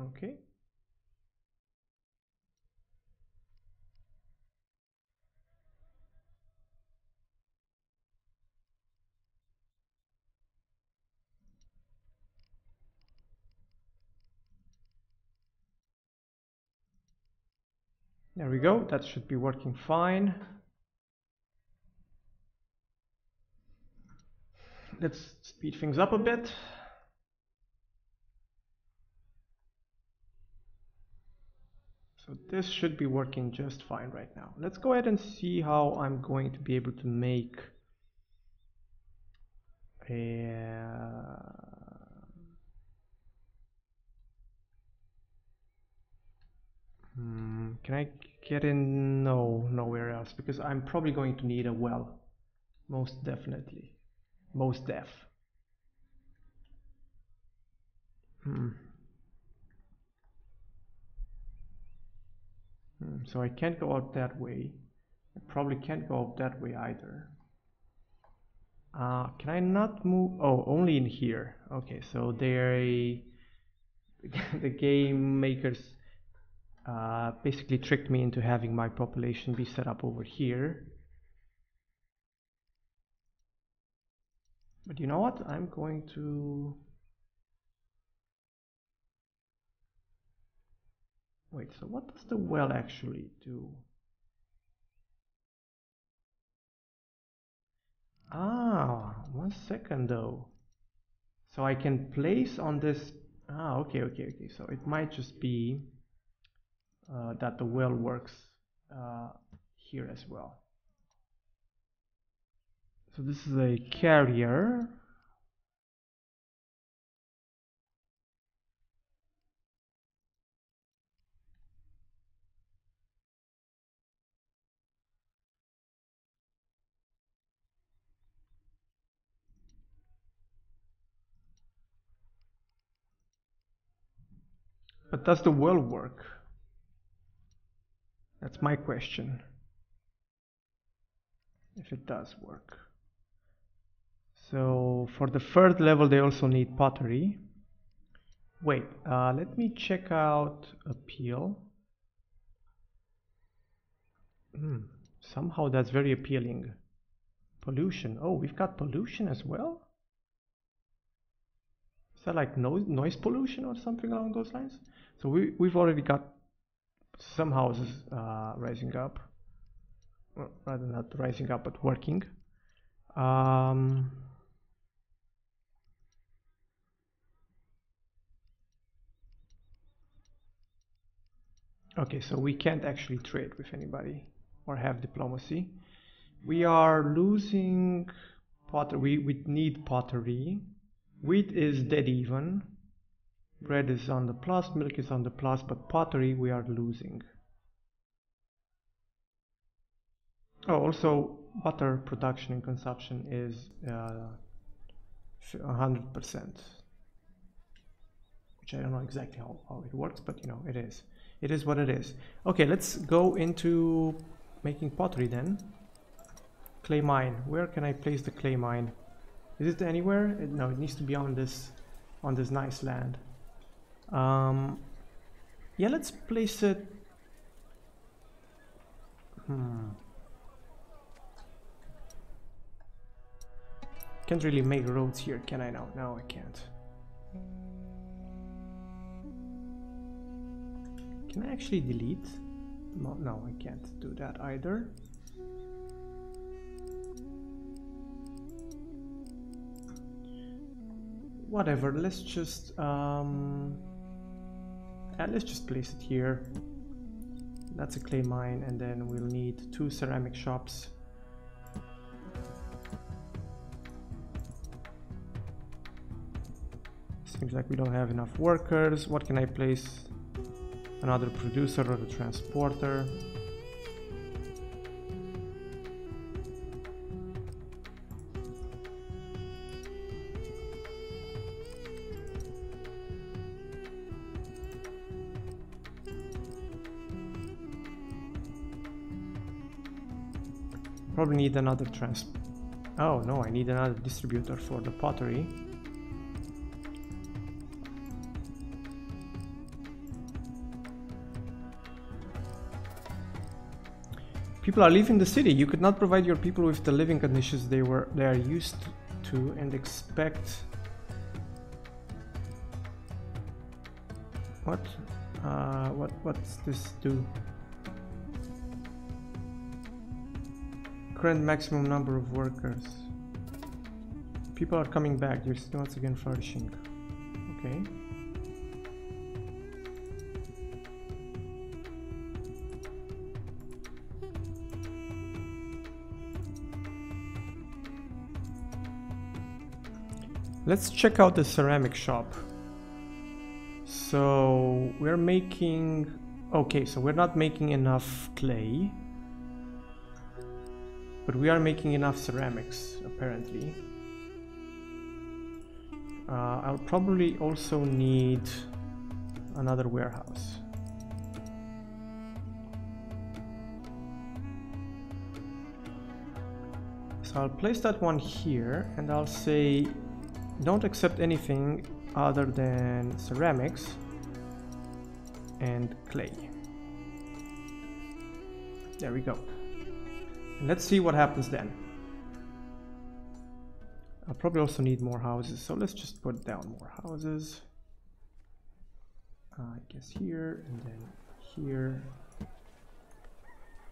Okay. There we go, that should be working fine. Let's speed things up a bit. So this should be working just fine right now. Let's go ahead and see how I'm going to be able to make a hmm, can I get in? No, nowhere else because I'm probably going to need a well. Most definitely. Most def. Hmm. Hmm, so I can't go out that way. I probably can't go out that way either. Uh, can I not move? Oh, only in here. Okay, so they the game makers uh, basically tricked me into having my population be set up over here. But you know what? I'm going to Wait, so what does the well actually do? Ah, one second though. So I can place on this, ah, okay, okay, okay. So it might just be uh, that the well works uh, here as well. So this is a carrier does the world work? That's my question. If it does work. So for the third level they also need pottery. Wait, uh, let me check out appeal. Hmm, somehow that's very appealing. Pollution. Oh, we've got pollution as well? That like noise, noise pollution or something along those lines? So we, we've already got some houses uh, rising up, well, rather not rising up, but working. Um, okay, so we can't actually trade with anybody or have diplomacy. We are losing pottery. We need pottery. Wheat is dead even. Bread is on the plus, milk is on the plus, but pottery we are losing. Oh, also butter production and consumption is uh, 100%. Which I don't know exactly how, how it works, but you know, it is. It is what it is. Okay, let's go into making pottery then. Clay mine. Where can I place the clay mine? Is it anywhere? It, no, it needs to be on this on this nice land. Um, yeah, let's place it. Hmm. Can't really make roads here, can I now? No, I can't. Can I actually delete? No, no, I can't do that either. Whatever, let's just um, yeah, let's just place it here. That's a clay mine, and then we'll need two ceramic shops. Seems like we don't have enough workers. What can I place? Another producer or a transporter. Probably need another trans... Oh no, I need another distributor for the pottery. People are leaving the city. You could not provide your people with the living conditions they were they are used to and expect. What? Uh, what? What's this do? Current maximum number of workers. People are coming back. You're still once again flourishing. Okay. Let's check out the ceramic shop. So we're making, okay, so we're not making enough clay, but we are making enough ceramics apparently. Uh, I'll probably also need another warehouse. So I'll place that one here and I'll say don't accept anything other than ceramics and clay. There we go. Let's see what happens then. I'll probably also need more houses, so let's just put down more houses. Uh, I guess here and then here.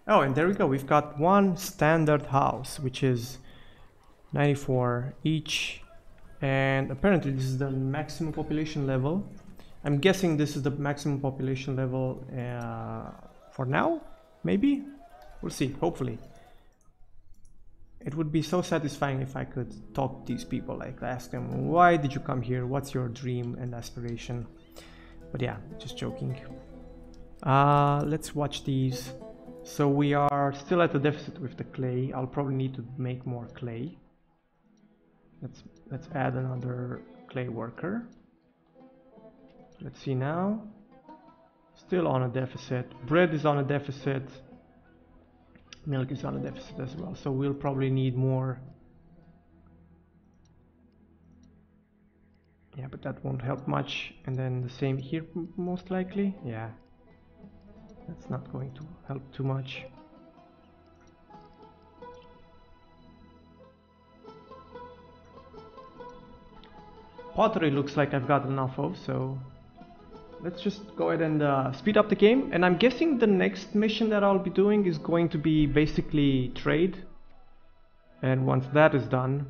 Oh, and there we go. We've got one standard house, which is 94 each and apparently this is the maximum population level I'm guessing this is the maximum population level uh, for now maybe we'll see hopefully it would be so satisfying if I could talk to these people like ask them why did you come here? What's your dream and aspiration? But yeah just joking. Uh, let's watch these. So we are still at a deficit with the clay. I'll probably need to make more clay. Let's let's add another clay worker. Let's see now. Still on a deficit. Bread is on a deficit milk is on a deficit as well. So we'll probably need more. Yeah but that won't help much. And then the same here most likely. Yeah. That's not going to help too much. Pottery looks like I've got enough of, so let's just go ahead and uh, speed up the game. And I'm guessing the next mission that I'll be doing is going to be basically trade. And once that is done,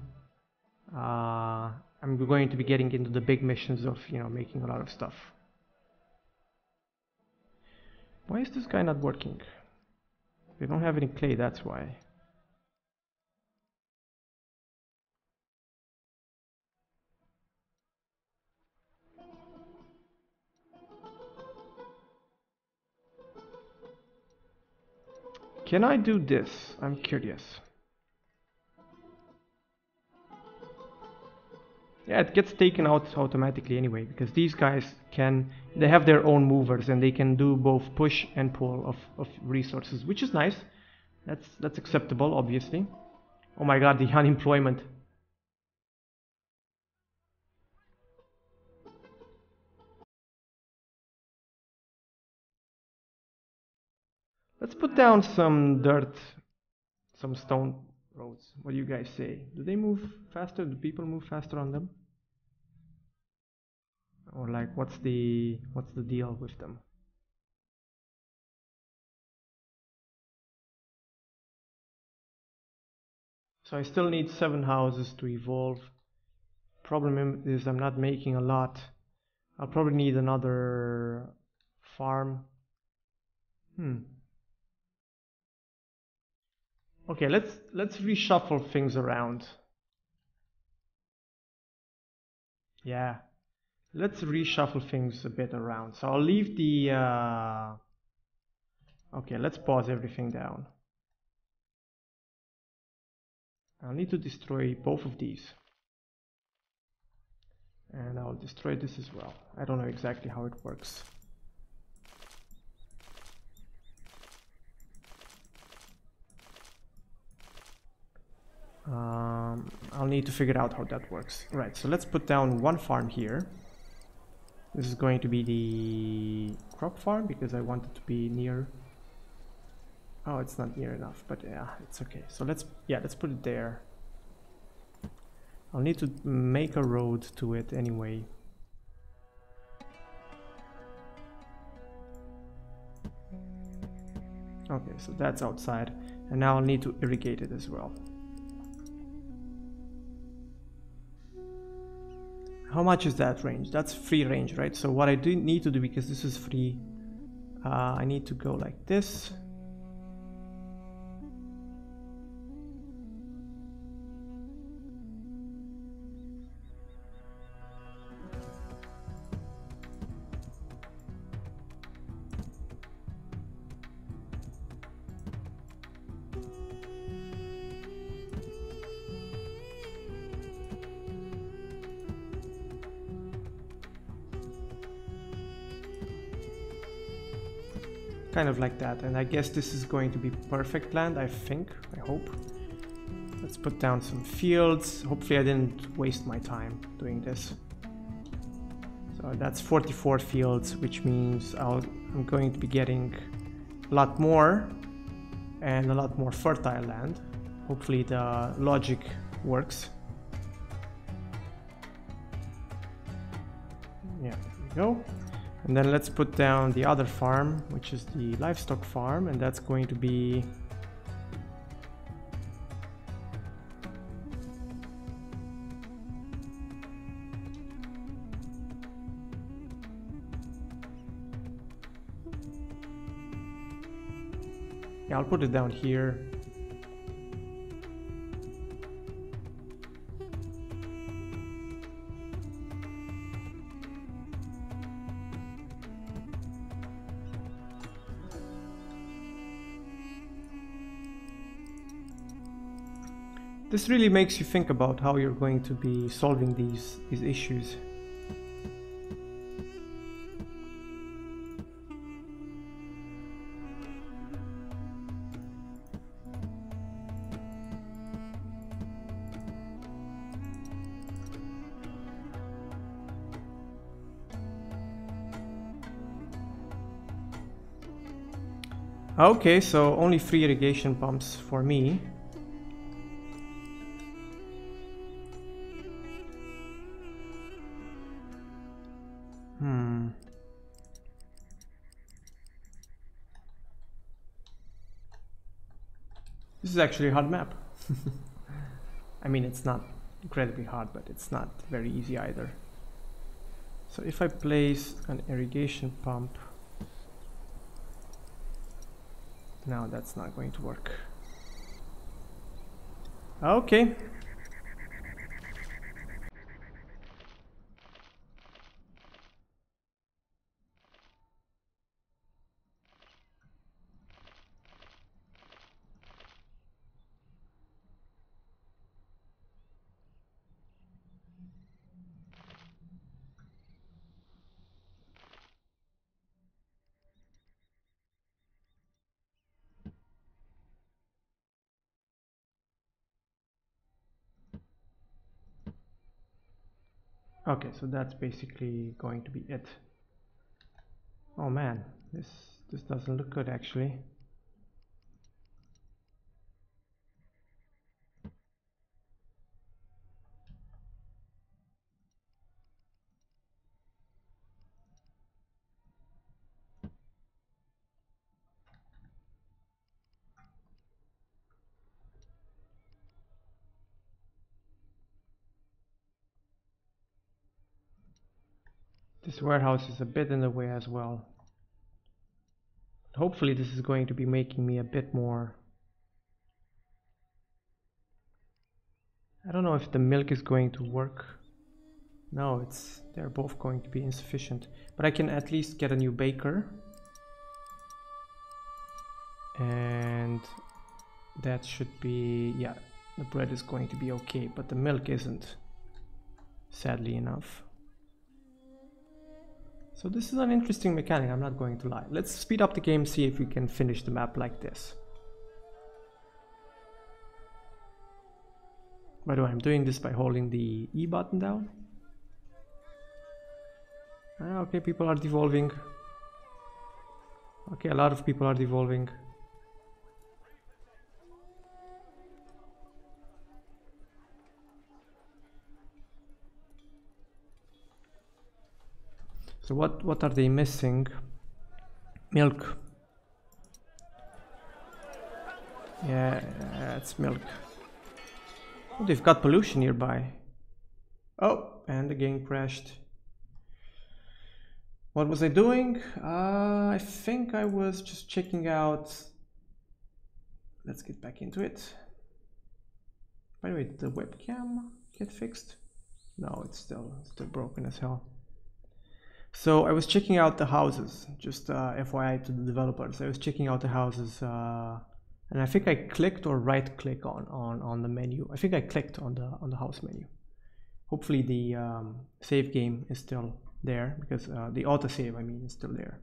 uh, I'm going to be getting into the big missions of, you know, making a lot of stuff. Why is this guy not working? We don't have any clay, that's why. Can I do this? I'm curious. Yeah, it gets taken out automatically anyway, because these guys can, they have their own movers and they can do both push and pull of, of resources, which is nice. That's, that's acceptable, obviously. Oh my god, the unemployment. Let's put down some dirt, some stone roads. What do you guys say? Do they move faster? Do people move faster on them? Or like what's the what's the deal with them? So I still need seven houses to evolve. Problem is I'm not making a lot. I'll probably need another farm. Hmm. Okay, let's let's reshuffle things around. Yeah, let's reshuffle things a bit around. So I'll leave the. Uh... Okay, let's pause everything down. I'll need to destroy both of these. And I'll destroy this as well. I don't know exactly how it works. Um, I'll need to figure out how that works. Right, so let's put down one farm here. This is going to be the crop farm because I want it to be near. Oh, it's not near enough, but yeah, it's okay. So let's, yeah, let's put it there. I'll need to make a road to it anyway. Okay, so that's outside. And now I'll need to irrigate it as well. How much is that range? That's free range right? So what I do need to do because this is free uh, I need to go like this kind of like that and I guess this is going to be perfect land I think I hope. Let's put down some fields. Hopefully I didn't waste my time doing this. So that's 44 fields which means I'll, I'm going to be getting a lot more and a lot more fertile land. Hopefully the logic works. Yeah go and then let's put down the other farm, which is the livestock farm, and that's going to be I'll put it down here. This really makes you think about how you're going to be solving these, these issues. Okay, so only three irrigation pumps for me. Is actually a hard map. I mean, it's not incredibly hard, but it's not very easy either. So if I place an irrigation pump, now that's not going to work. Okay, Okay, so that's basically going to be it. Oh man, this this doesn't look good actually. This warehouse is a bit in the way as well. Hopefully this is going to be making me a bit more... I don't know if the milk is going to work. No, it's they're both going to be insufficient. But I can at least get a new baker. And that should be, yeah, the bread is going to be okay, but the milk isn't, sadly enough. So this is an interesting mechanic, I'm not going to lie. Let's speed up the game, see if we can finish the map like this. By the way, I'm doing this by holding the E button down. Ah, okay, people are devolving. Okay, a lot of people are devolving. So what, what are they missing? Milk. Yeah, it's milk. Oh, they've got pollution nearby. Oh, and the game crashed. What was I doing? Uh, I think I was just checking out... Let's get back into it. By the way, did the webcam get fixed? No, it's still still broken as hell. So I was checking out the houses, just uh, FYI to the developers. I was checking out the houses, uh, and I think I clicked or right click on, on on the menu. I think I clicked on the on the house menu. Hopefully the um, save game is still there because uh, the autosave I mean is still there.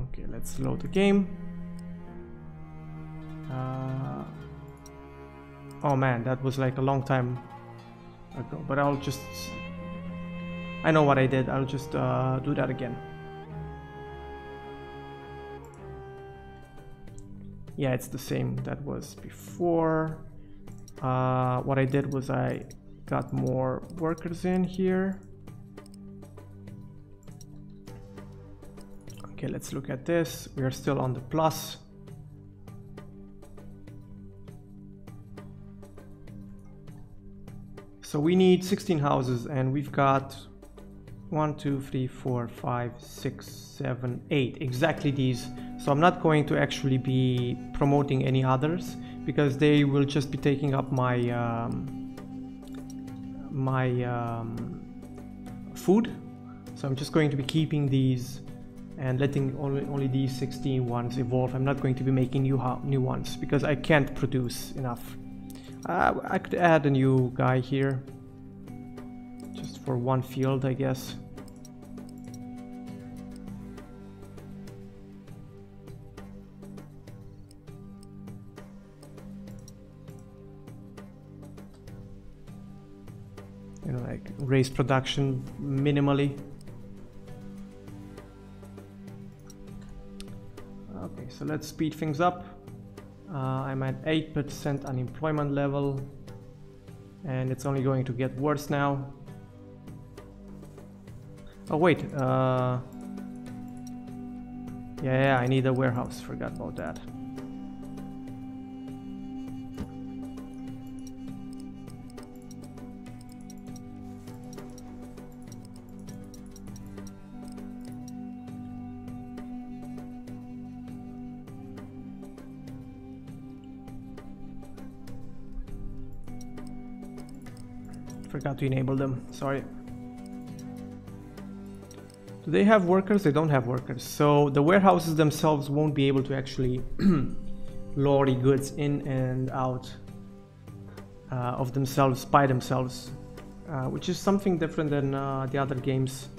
Okay, let's load the game. Uh, oh man, that was like a long time ago but I'll just I know what I did. I'll just uh, do that again. Yeah it's the same that was before. Uh, what I did was I got more workers in here. Okay let's look at this. We are still on the plus So we need 16 houses and we've got one, two, three, four, five, six, seven, eight. Exactly these. So I'm not going to actually be promoting any others because they will just be taking up my um, my um, food. So I'm just going to be keeping these and letting only, only these 16 ones evolve. I'm not going to be making new new ones because I can't produce enough. Uh, I could add a new guy here. Just for one field, I guess. You know, like raise production minimally. Okay, so let's speed things up. Uh, I'm at 8% unemployment level and it's only going to get worse now. Oh wait, uh, yeah, yeah, I need a warehouse, forgot about that. Forgot to enable them, sorry. Do they have workers? They don't have workers. So the warehouses themselves won't be able to actually lorry goods in and out uh, of themselves by themselves, uh, which is something different than uh, the other games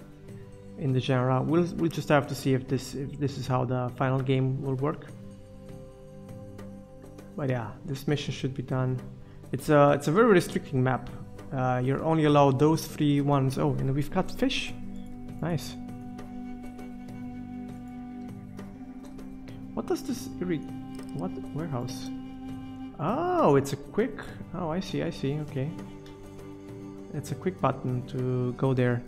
in the genre. We'll we'll just have to see if this if this is how the final game will work. But yeah, this mission should be done. It's a, it's a very restricting map. Uh, you're only allowed those three ones. Oh, and we've got fish. Nice. What does this What warehouse? Oh, it's a quick. Oh, I see. I see. Okay. It's a quick button to go there.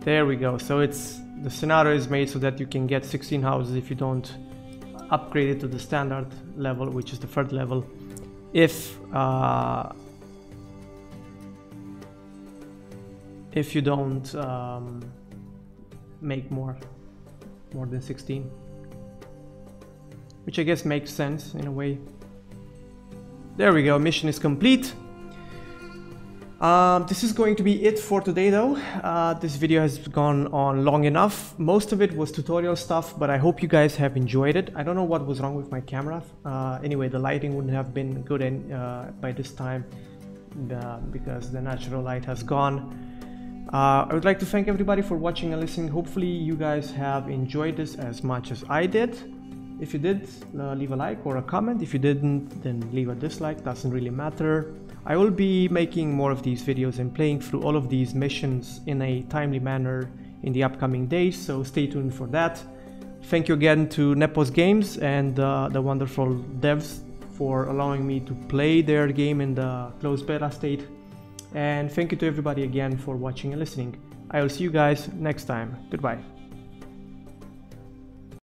There we go. So it's the scenario is made so that you can get 16 houses if you don't upgrade it to the standard level, which is the third level. If uh, if you don't um, make more more than 16 which I guess makes sense in a way there we go mission is complete um, this is going to be it for today though. Uh, this video has gone on long enough. Most of it was tutorial stuff, but I hope you guys have enjoyed it. I don't know what was wrong with my camera. Uh, anyway, the lighting wouldn't have been good in, uh, by this time uh, because the natural light has gone. Uh, I would like to thank everybody for watching and listening. Hopefully you guys have enjoyed this as much as I did. If you did, uh, leave a like or a comment. If you didn't, then leave a dislike, doesn't really matter. I will be making more of these videos and playing through all of these missions in a timely manner in the upcoming days, so stay tuned for that. Thank you again to Nepos Games and uh, the wonderful devs for allowing me to play their game in the closed beta state. And thank you to everybody again for watching and listening. I will see you guys next time. Goodbye.